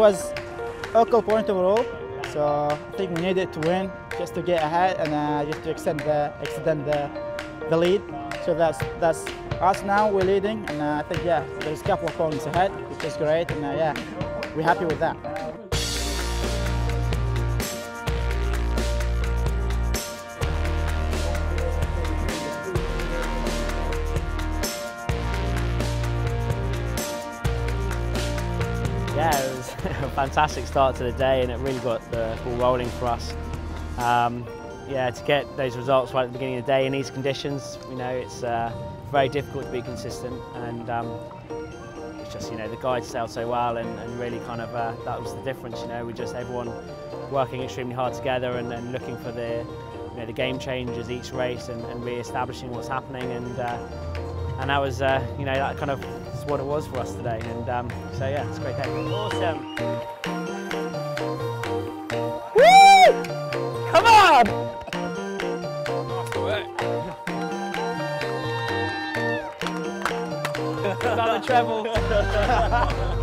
was a equal point overall, so I think we needed to win just to get ahead and uh, just to extend the extend the, the lead. So that's that's us now. We're leading, and uh, I think yeah, there's a couple of points ahead, which is great, and uh, yeah, we're happy with that. Yeah, it a fantastic start to the day and it really got the ball rolling for us. Um, yeah, to get those results right at the beginning of the day in these conditions, you know, it's uh, very difficult to be consistent and um, it's just, you know, the guys sailed so well and, and really kind of, uh, that was the difference, you know, we just everyone working extremely hard together and, and looking for the, you know, the game changes each race and, and re-establishing what's happening and uh, and that was, uh, you know, that kind of what it was for us today. And um, so yeah, it's a great day. Awesome. Woo! Come on! Got the treble.